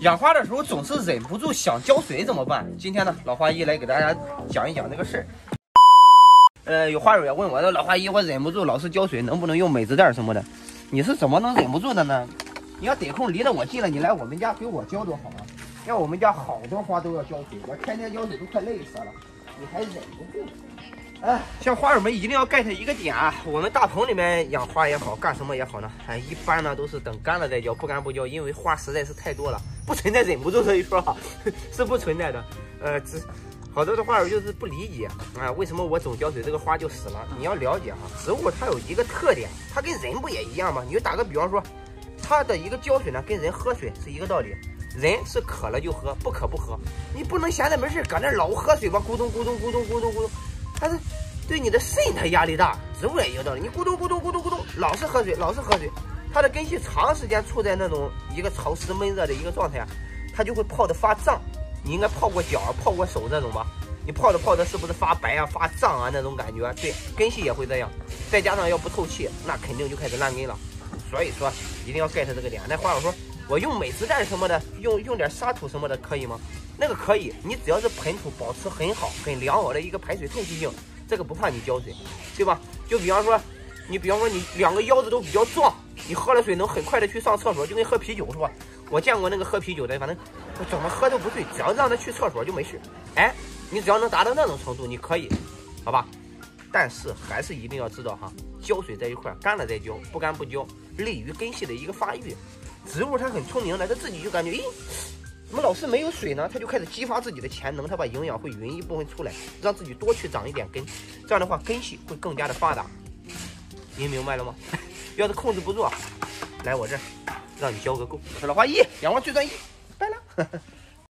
养花的时候总是忍不住想浇水怎么办？今天呢，老花姨来给大家讲一讲这个事儿。呃，有花友也问我，说老花姨，我忍不住老是浇水，能不能用美姿袋什么的？你是怎么能忍不住的呢？你要得空离得我近了，你来我们家给我浇多好啊！要我们家好多花都要浇水，我天天浇水都快累死了，你还忍不住？哎，像花友们一定要 get 一个点啊！我们大棚里面养花也好，干什么也好呢？哎，一般呢都是等干了再浇，不干不浇，因为花实在是太多了，不存在忍不住这一说哈，是不存在的。呃，只好多的花友就是不理解啊，为什么我总浇水这个花就死了？你要了解哈，植物它有一个特点，它跟人不也一样吗？你就打个比方说，它的一个浇水呢，跟人喝水是一个道理，人是渴了就喝，不渴不喝，你不能闲着没事搁那老喝水吧，咕咚咕咚咕咚咕咚咕咚。它是对你的肾它压力大，植物也一个道理。你咕咚咕咚咕咚咕咚，老是喝水，老是喝水，它的根系长时间处在那种一个潮湿闷热的一个状态，它就会泡的发胀。你应该泡过脚、泡过手这种吧？你泡着泡着是不是发白啊、发胀啊那种感觉？对，根系也会这样。再加上要不透气，那肯定就开始烂根了。所以说一定要 get 这个点。那花友说，我用美姿袋什么的，用用点沙土什么的可以吗？那个可以，你只要是盆土保持很好、很良好的一个排水透气性，这个不怕你浇水，对吧？就比方说，你比方说你两个腰子都比较壮，你喝了水能很快的去上厕所，就跟喝啤酒是吧？我见过那个喝啤酒的，反正怎么喝都不醉，只要让他去厕所就没事。哎，你只要能达到那种程度，你可以，好吧？但是还是一定要知道哈，浇水在一块，干了再浇，不干不浇，利于根系的一个发育。植物它很聪明的，它自己就感觉，咦。怎么老是没有水呢？它就开始激发自己的潜能，它把营养会匀一部分出来，让自己多去长一点根，这样的话根系会更加的发达。您明白了吗？要是控制不住，来我这儿，让你浇个够。我是老花一，养花最专一，拜了。